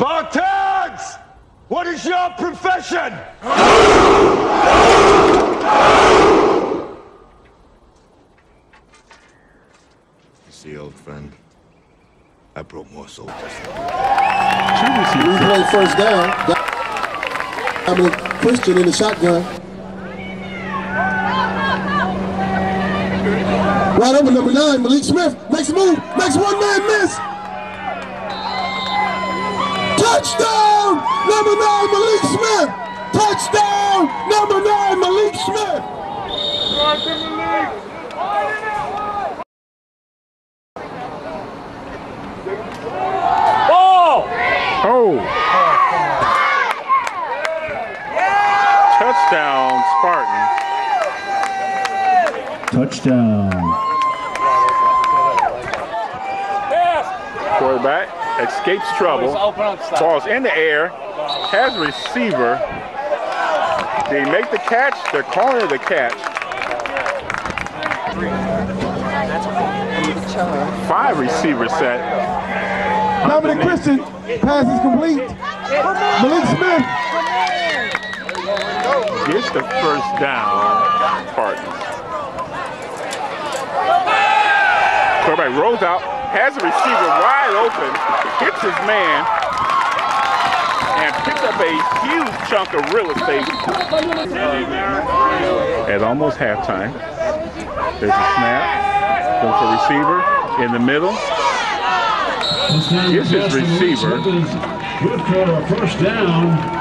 Spartans! What is your profession? You see, old friend, I brought more soldiers. We play first down. Dominic Christian in the shotgun. Right over number nine, Malik Smith. Makes a move. Makes one man miss. Touchdown! Number nine, Malik Smith. Touchdown! Number nine, Malik Smith. Ball! Oh! Touchdown, Spartans. Touchdown. Quarterback escapes trouble. Ball's in the air. Has a receiver. They make the catch. They're calling it the catch. Five receivers set. Dominic Christian. Pass is complete. Malik Smith. Gets the first down. Spartans. Quarterback rolls out. Has a receiver wide open. Hits his man. And picks up a huge chunk of real estate. At almost halftime. There's a snap. Goes for receiver in the middle. Here's his receiver. Good for a first down.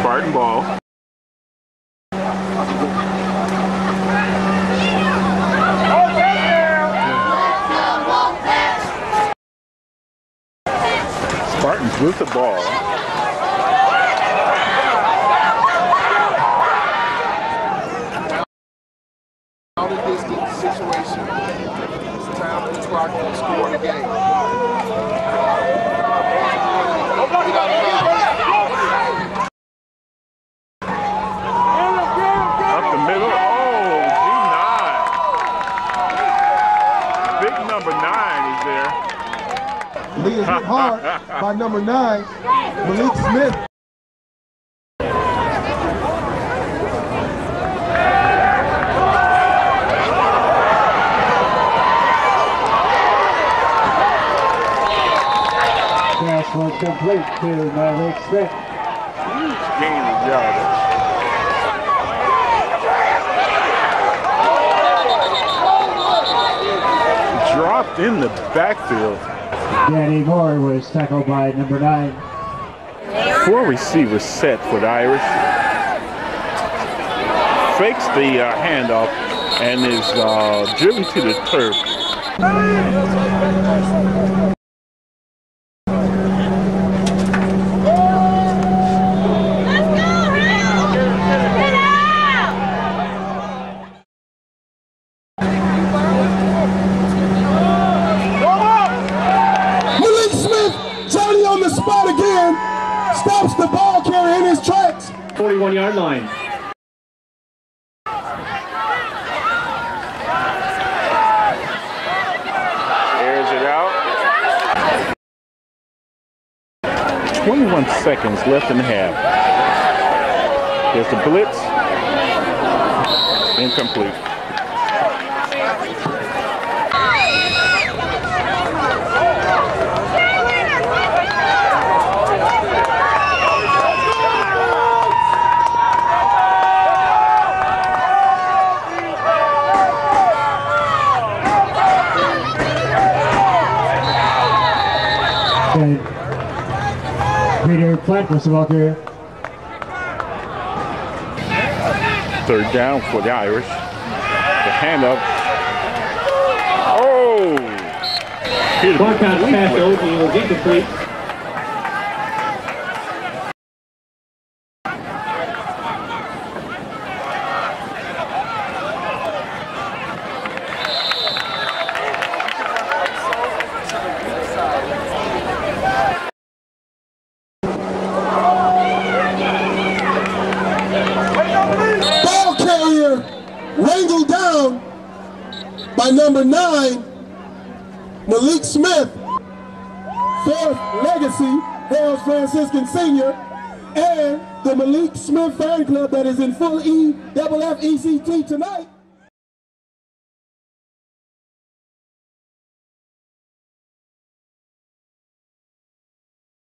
Spartan ball. Spartans with the ball. Out of distance situation. It's time for the clock to score the game. Get out of bounds. Up the middle. Oh, G9. Big number nine is there. Lee is hit hard by number nine, Malik Smith. Pass was complete to Malik Smith. Huge gain of yardage. Dropped in the backfield. Danny Moore was tackled by number nine. Four receivers set for the Irish. Fakes the uh, handoff and is uh, driven to the turf. Malik Smith, Johnny on the spot again, stops the ball carrier in his tracks. 41 yard line. Airs it out. 21 seconds left in the half. There's the blitz. Incomplete. And Peter Platt was the ball carrier. Third down for the Irish. The handoff. Oh! Here's the Walkout complete pass to blitz. Ogie was incomplete. singled down by number nine, Malik Smith, fourth legacy, Hales Franciscan Sr., and the Malik Smith fan club that is in full E tonight.